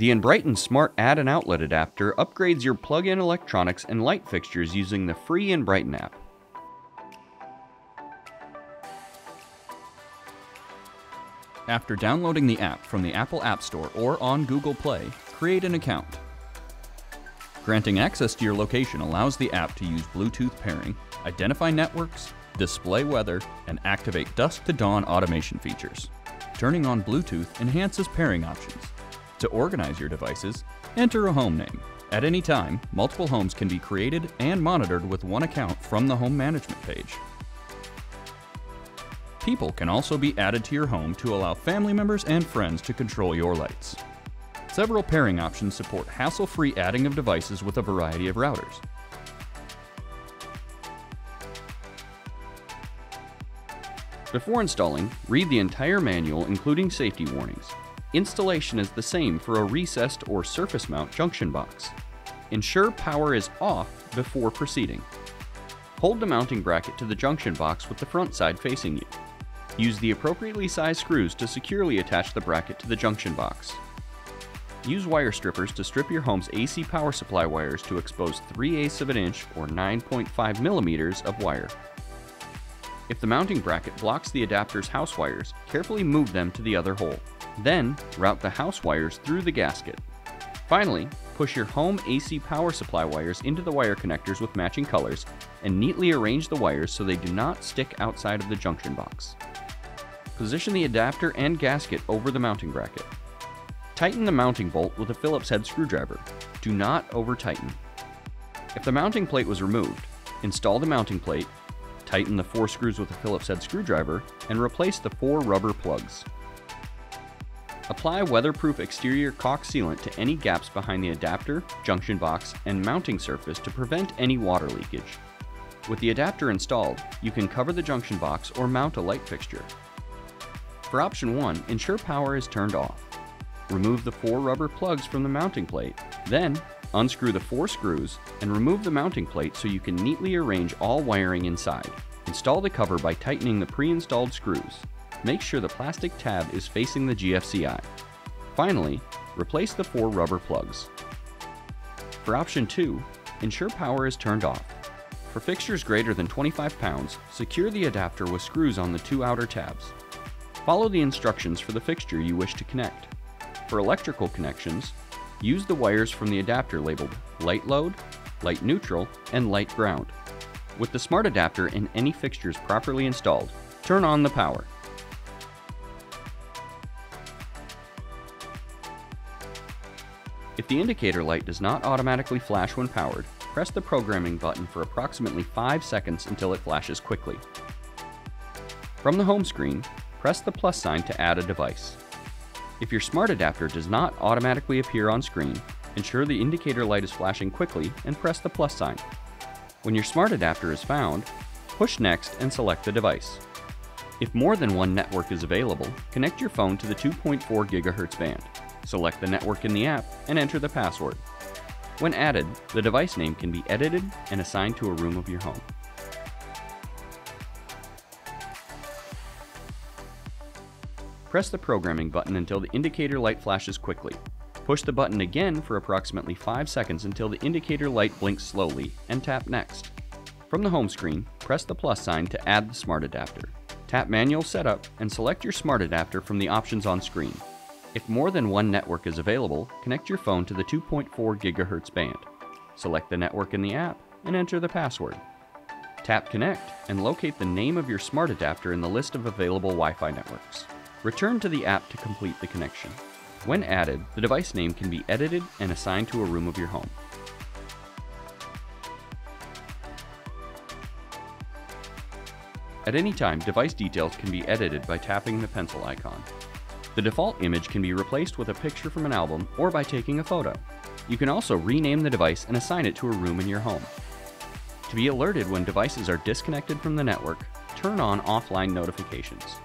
The Enbrighten Smart Add-An-Outlet Adapter upgrades your plug-in electronics and light fixtures using the free Enbrighten app. After downloading the app from the Apple App Store or on Google Play, create an account. Granting access to your location allows the app to use Bluetooth pairing, identify networks, display weather, and activate dusk to dawn automation features. Turning on Bluetooth enhances pairing options. To organize your devices, enter a home name. At any time, multiple homes can be created and monitored with one account from the home management page. People can also be added to your home to allow family members and friends to control your lights. Several pairing options support hassle-free adding of devices with a variety of routers. Before installing, read the entire manual including safety warnings. Installation is the same for a recessed or surface mount junction box. Ensure power is off before proceeding. Hold the mounting bracket to the junction box with the front side facing you. Use the appropriately sized screws to securely attach the bracket to the junction box. Use wire strippers to strip your home's AC power supply wires to expose 3 eighths of an inch or 9.5 millimeters of wire. If the mounting bracket blocks the adapter's house wires, carefully move them to the other hole. Then, route the house wires through the gasket. Finally, push your home AC power supply wires into the wire connectors with matching colors and neatly arrange the wires so they do not stick outside of the junction box. Position the adapter and gasket over the mounting bracket. Tighten the mounting bolt with a Phillips head screwdriver. Do not over tighten. If the mounting plate was removed, install the mounting plate, tighten the four screws with a Phillips head screwdriver, and replace the four rubber plugs. Apply weatherproof exterior caulk sealant to any gaps behind the adapter, junction box, and mounting surface to prevent any water leakage. With the adapter installed, you can cover the junction box or mount a light fixture. For option 1, ensure power is turned off. Remove the four rubber plugs from the mounting plate. Then, unscrew the four screws and remove the mounting plate so you can neatly arrange all wiring inside. Install the cover by tightening the pre-installed screws. Make sure the plastic tab is facing the GFCI. Finally, replace the four rubber plugs. For option 2, ensure power is turned off. For fixtures greater than 25 pounds, secure the adapter with screws on the two outer tabs. Follow the instructions for the fixture you wish to connect. For electrical connections, use the wires from the adapter labeled light load, light neutral, and light ground. With the smart adapter and any fixtures properly installed, turn on the power. If the indicator light does not automatically flash when powered, press the programming button for approximately 5 seconds until it flashes quickly. From the home screen, press the plus sign to add a device. If your smart adapter does not automatically appear on screen, ensure the indicator light is flashing quickly and press the plus sign. When your smart adapter is found, push next and select the device. If more than one network is available, connect your phone to the 2.4 GHz band. Select the network in the app and enter the password. When added, the device name can be edited and assigned to a room of your home. Press the programming button until the indicator light flashes quickly. Push the button again for approximately 5 seconds until the indicator light blinks slowly, and tap Next. From the home screen, press the plus sign to add the smart adapter. Tap Manual Setup and select your smart adapter from the options on screen. If more than one network is available, connect your phone to the 2.4 GHz band. Select the network in the app and enter the password. Tap Connect and locate the name of your smart adapter in the list of available Wi-Fi networks. Return to the app to complete the connection. When added, the device name can be edited and assigned to a room of your home. At any time, device details can be edited by tapping the pencil icon. The default image can be replaced with a picture from an album or by taking a photo. You can also rename the device and assign it to a room in your home. To be alerted when devices are disconnected from the network, turn on offline notifications.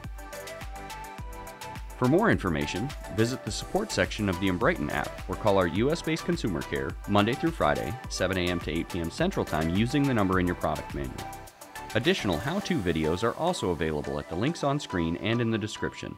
For more information, visit the support section of the Enbrighten app or call our US based consumer care Monday through Friday, 7 a.m. to 8 p.m. Central Time using the number in your product manual. Additional how to videos are also available at the links on screen and in the description.